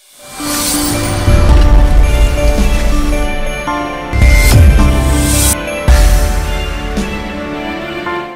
you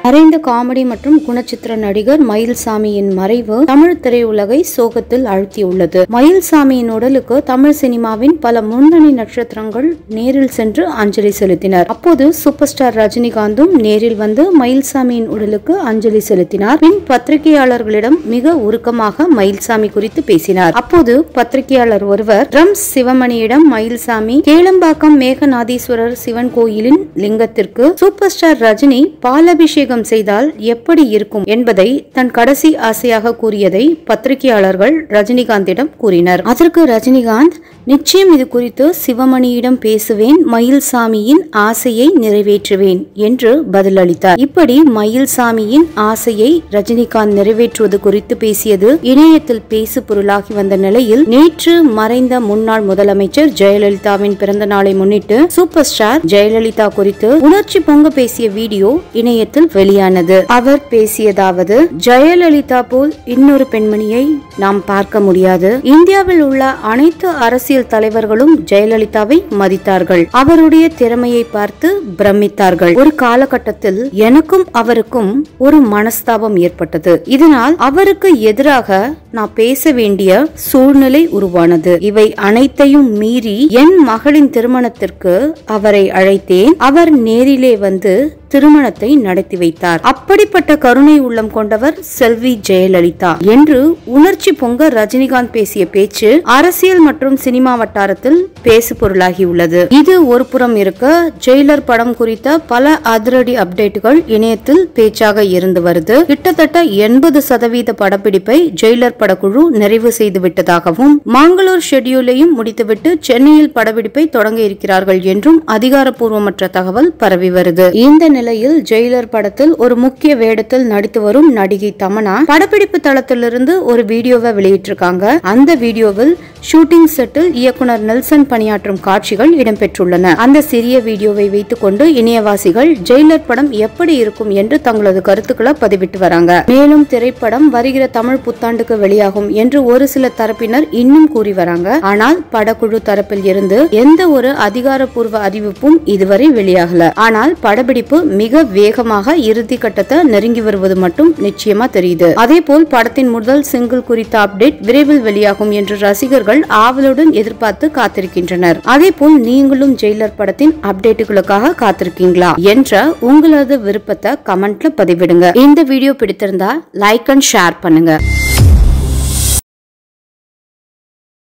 மறைந்த comedy மற்றும் குணச்சித்திர நடிகர் மயில்சாமியின் மறைவு தமிழ் திரையுலகை சோகத்தில் அழுத்தியுள்ளது. மயில்சாமியின் உடலுக்கு தமிழ் சினிமாவின் பல முன்னணி நட்சத்திரங்கள் நேரில் சென்று அஞ்சலி செலுத்தினர். அப்போது சூப்பர் ஸ்டார் ரஜினிகாந்தும் நேரில் வந்து மயில்சாமியின் உடலுக்கு அஞ்சலி செலுத்தினார். பின் பத்திரிகையாளர்களிடம் மிக உருக்கமாக மயில்சாமி குறித்து பேசினார். அப்போது பத்திரிகையாளர் ஒருவர் ட்ரம்ஸ் சிவமணியிடம் மயில்சாமி கேளம்பாக்கம் மேகநாதீஸ்வரர் சிவன் கோயிலின் லிங்கத்திற்கு சூப்பர் ஸ்டார் ரஜினி பாலாபிஷேகம் செய்தால் எப்படி இருக்கும் என்பதை தன் கடைசி ஆசையாக கூறியதை பத்திரிகையாளர்கள் ரஜினிகாந்திடம் கூறினர். அதற்கு ரஜினிகாந்த் நிச்சயம் இது குறித்து சிவமணியிடம் பேசுவேன் மயில்சாமியின் ஆசையை நிறைவேற்றுவேன் என்று பதிலளித்தார். இப்படி மயில்சாமியின் ஆசையை ரஜினிகாந்த் நிறைவேற்றுவது குறித்து பேசியது இணையத்தில் பேசு பொருளாகி வந்த நிலையில் நேற்று மறைந்த முன்னாள் முதலமைச்சர் ஜெயலலிதாவின் பிறந்த நாளை முன்னிட்டு சூப்பர் ஸ்டார் ஜெயலலிதா குறித்து உணர்ச்சி பொங்க பேசிய வீடியோ இணையத்தில் வெளி வெளியானது. அவர் பேசியதாவது ஜெயலலிதா போல் இன்னொரு பெண்மணியை நாம் பார்க்க முடியாது. இந்தியாவில் உள்ள அனைத்து அரசியல் தலைவர்களும் ஜெயலலிதாவை மதித்தார்கள். அவருடைய திறமையை பார்த்து பிரமித்தார்கள். ஒரு காலகட்டத்தில் எனக்கும் அவருக்கும் ஒரு மனஸ்தாபம் ஏற்பட்டது. இதனால் அவருக்கு எதிராக நான் பேச வேண்டிய சூழ்நிலை உருவானது. இவை அனைத்தையும் மீறி என் மகளின் திருமணத்திற்கு அவரை அழைத்தேன். அவர் நேரிலே வந்து திருமணத்தை நடத்தி வைத்தார். அப்படிப்பட்ட கருணை உள்ளம் கொண்டவர் செல்வி ஜெயலலிதா. என்று உணர்ச்சி பொங்க ரஜினிகாந்த் பேசிய பேச்சு அரசியல் மற்றும் சினிமா வட்டாரத்தில் பேசு பொருளாகியுள்ளது இது ஒரு புறம் இருக்க ஜெயிலர் படம் குறித்த பல அதிரடி அப்டேட்டுகள் இணையத்தில் பேச்சாக இருந்து வருது. கிட்டத்தட்ட எண்பது சதவீத படப்பிடிப்பை ஜெயிலர் படக்குழு நிறைவு செய்து விட்டதாகவும் மாங்களூர் ஷெட்யூலையும் முடித்துவிட்டு சென்னையில் படப்பிடிப்பை தொடங்க இருக்கிறார்கள் என்றும் அதிகாரப்பூர்வமற்ற தகவல் பரவி வருது. இந்த நிலையில் ஜெயிலர் படத்தில் ஒரு முக்கிய வேடத்தில் நடித்து வரும் நடிகை தமனா படப்பிடிப்பு தளத்திலிருந்து ஒரு வீடியோவை வெளியிட்டிருக்காங்க. அந்த வீடியோவில் ஷூட்டிங் செட்டில் இயக்குனர் நெல்சன் பணியாற்றும் காட்சிகள் இடம்பெற்றுள்ளன. அந்த சிறிய வீடியோவை வைத்துக்கொண்டு இணையவாசிகள் ஜெயிலர் படம் எப்படி இருக்கும் என்று தங்களது கருத்துக்களை பதிவிட்டு வராங்க. மேலும் திரைப்படம் வருகிற தமிழ் புத்தாண்டுக்கு வெளியாகும் என்று ஒரு சில தரப்பினர் இன்னும் கூறி வராங்க. ஆனால் படக்குழு தரப்பில் இருந்து எந்த ஒரு அதிகாரப்பூர்வ அறிவிப்பும் இதுவரை வெளியாகல. ஆனால் படப்பிடிப்பு மிக வேகமாக இறுதி கட்டத்தை நெருங்கி வருவது மட்டும் நிச்சயமா தெரியுது. அதே போல் படத்தின் முதல் சிங்கிள் குறித்த அப்டேட் விரைவில் வெளியாகும் என்று ரசிகர்கள் ஆவலுடன் எதிர்பார்த்து காத்திருக்கின்றனர். அதே போல் நீங்களும் ஜெயிலர் படத்தின் அப்டேட்டுகளுக்காக காத்திருக்கீங்களா என்ற உங்களது விருப்பத்தை கமெண்ட்ல பதிவிடுங்க. இந்த வீடியோ பிடித்திருந்தா லைக் அண்ட் ஷேர் பண்ணுங்க.